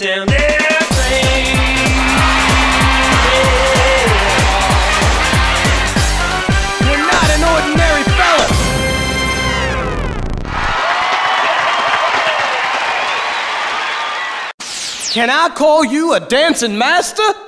You're not an ordinary fella. Can I call you a dancing master?